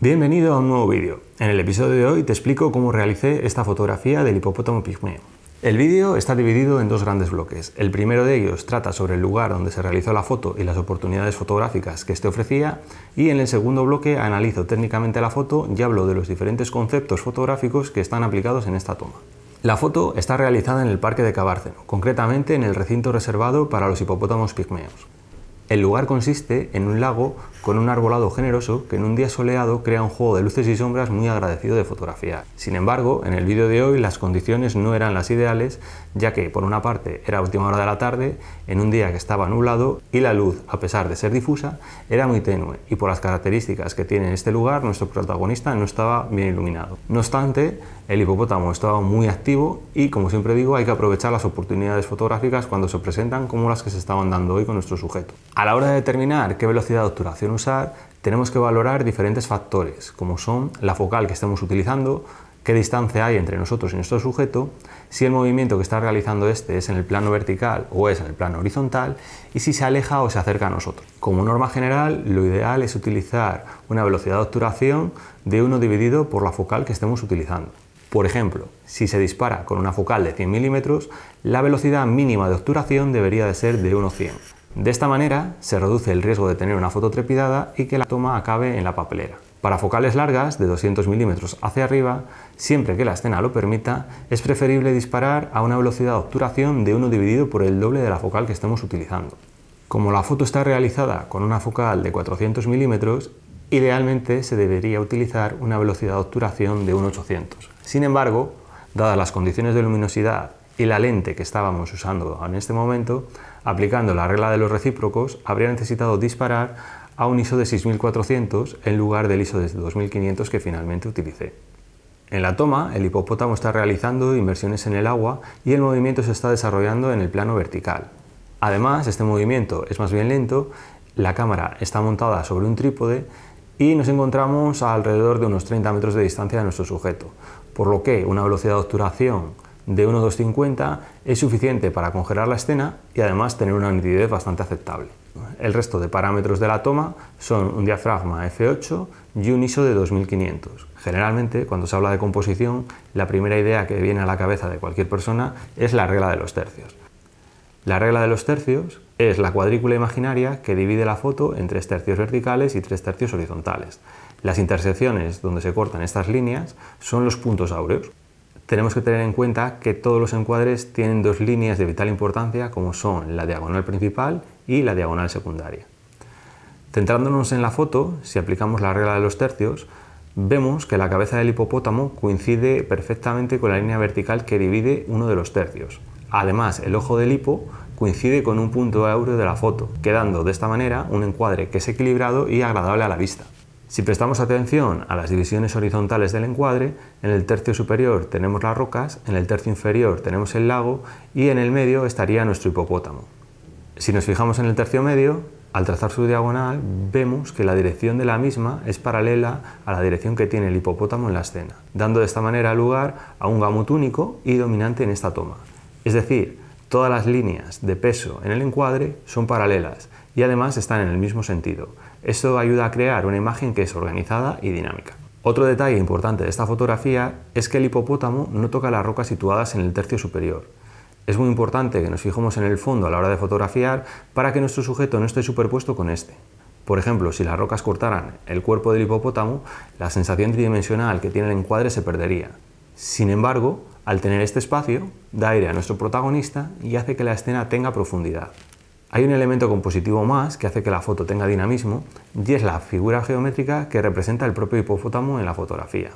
Bienvenido a un nuevo vídeo. En el episodio de hoy te explico cómo realicé esta fotografía del hipopótamo pigmeo. El vídeo está dividido en dos grandes bloques. El primero de ellos trata sobre el lugar donde se realizó la foto y las oportunidades fotográficas que este ofrecía y en el segundo bloque analizo técnicamente la foto y hablo de los diferentes conceptos fotográficos que están aplicados en esta toma. La foto está realizada en el Parque de Cabárceno, concretamente en el recinto reservado para los hipopótamos pigmeos. El lugar consiste en un lago con un arbolado generoso que en un día soleado crea un juego de luces y sombras muy agradecido de fotografiar. Sin embargo, en el vídeo de hoy las condiciones no eran las ideales, ya que por una parte era última hora de la tarde, en un día que estaba nublado y la luz, a pesar de ser difusa, era muy tenue y por las características que tiene este lugar, nuestro protagonista no estaba bien iluminado. No obstante, el hipopótamo estaba muy activo y, como siempre digo, hay que aprovechar las oportunidades fotográficas cuando se presentan como las que se estaban dando hoy con nuestro sujeto. A la hora de determinar qué velocidad de obturación usar, tenemos que valorar diferentes factores, como son la focal que estemos utilizando, qué distancia hay entre nosotros y nuestro sujeto, si el movimiento que está realizando este es en el plano vertical o es en el plano horizontal y si se aleja o se acerca a nosotros. Como norma general, lo ideal es utilizar una velocidad de obturación de 1 dividido por la focal que estemos utilizando. Por ejemplo, si se dispara con una focal de 100 milímetros, la velocidad mínima de obturación debería de ser de 1,100. De esta manera se reduce el riesgo de tener una foto trepidada y que la toma acabe en la papelera. Para focales largas, de 200 milímetros hacia arriba, siempre que la escena lo permita, es preferible disparar a una velocidad de obturación de 1 dividido por el doble de la focal que estemos utilizando. Como la foto está realizada con una focal de 400 milímetros, idealmente se debería utilizar una velocidad de obturación de 1,800. Sin embargo, dadas las condiciones de luminosidad y la lente que estábamos usando en este momento, aplicando la regla de los recíprocos, habría necesitado disparar a un ISO de 6400 en lugar del ISO de 2500 que finalmente utilicé. En la toma, el hipopótamo está realizando inversiones en el agua y el movimiento se está desarrollando en el plano vertical. Además, este movimiento es más bien lento, la cámara está montada sobre un trípode y nos encontramos a alrededor de unos 30 metros de distancia de nuestro sujeto, por lo que una velocidad de obturación de 1.250 es suficiente para congelar la escena y además tener una nitidez bastante aceptable. El resto de parámetros de la toma son un diafragma f8 y un ISO de 2500. Generalmente, cuando se habla de composición, la primera idea que viene a la cabeza de cualquier persona es la regla de los tercios. La regla de los tercios es la cuadrícula imaginaria que divide la foto en tres tercios verticales y tres tercios horizontales. Las intersecciones donde se cortan estas líneas son los puntos áureos. Tenemos que tener en cuenta que todos los encuadres tienen dos líneas de vital importancia como son la diagonal principal y la diagonal secundaria. Centrándonos en la foto, si aplicamos la regla de los tercios, vemos que la cabeza del hipopótamo coincide perfectamente con la línea vertical que divide uno de los tercios. Además, el ojo del hipo coincide con un punto áureo de la foto, quedando de esta manera un encuadre que es equilibrado y agradable a la vista. Si prestamos atención a las divisiones horizontales del encuadre, en el tercio superior tenemos las rocas, en el tercio inferior tenemos el lago y en el medio estaría nuestro hipopótamo. Si nos fijamos en el tercio medio, al trazar su diagonal vemos que la dirección de la misma es paralela a la dirección que tiene el hipopótamo en la escena, dando de esta manera lugar a un gamut único y dominante en esta toma. Es decir, todas las líneas de peso en el encuadre son paralelas y además están en el mismo sentido. Esto ayuda a crear una imagen que es organizada y dinámica. Otro detalle importante de esta fotografía es que el hipopótamo no toca las rocas situadas en el tercio superior. Es muy importante que nos fijemos en el fondo a la hora de fotografiar para que nuestro sujeto no esté superpuesto con este. Por ejemplo, si las rocas cortaran el cuerpo del hipopótamo, la sensación tridimensional que tiene el encuadre se perdería. Sin embargo, al tener este espacio, da aire a nuestro protagonista y hace que la escena tenga profundidad. Hay un elemento compositivo más que hace que la foto tenga dinamismo y es la figura geométrica que representa el propio hipopótamo en la fotografía.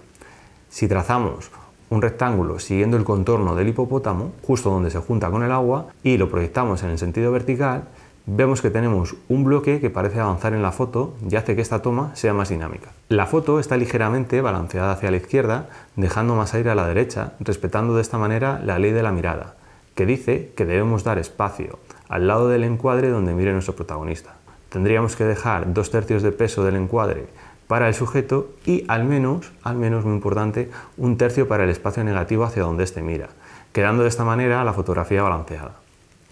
Si trazamos un rectángulo siguiendo el contorno del hipopótamo, justo donde se junta con el agua, y lo proyectamos en el sentido vertical, vemos que tenemos un bloque que parece avanzar en la foto y hace que esta toma sea más dinámica. La foto está ligeramente balanceada hacia la izquierda, dejando más aire a la derecha, respetando de esta manera la ley de la mirada, que dice que debemos dar espacio al lado del encuadre donde mire nuestro protagonista. Tendríamos que dejar dos tercios de peso del encuadre para el sujeto y al menos, al menos muy importante, un tercio para el espacio negativo hacia donde éste mira, quedando de esta manera la fotografía balanceada.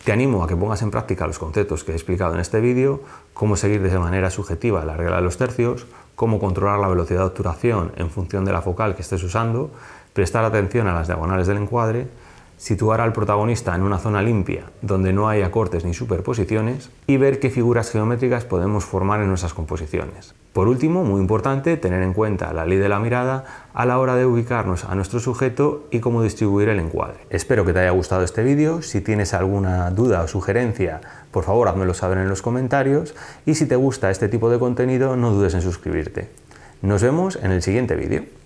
Te animo a que pongas en práctica los conceptos que he explicado en este vídeo, cómo seguir de manera subjetiva la regla de los tercios, cómo controlar la velocidad de obturación en función de la focal que estés usando, prestar atención a las diagonales del encuadre, situar al protagonista en una zona limpia donde no haya cortes ni superposiciones y ver qué figuras geométricas podemos formar en nuestras composiciones. Por último, muy importante, tener en cuenta la ley de la mirada a la hora de ubicarnos a nuestro sujeto y cómo distribuir el encuadre. Espero que te haya gustado este vídeo, si tienes alguna duda o sugerencia, por favor házmelo saber en los comentarios y si te gusta este tipo de contenido no dudes en suscribirte. Nos vemos en el siguiente vídeo.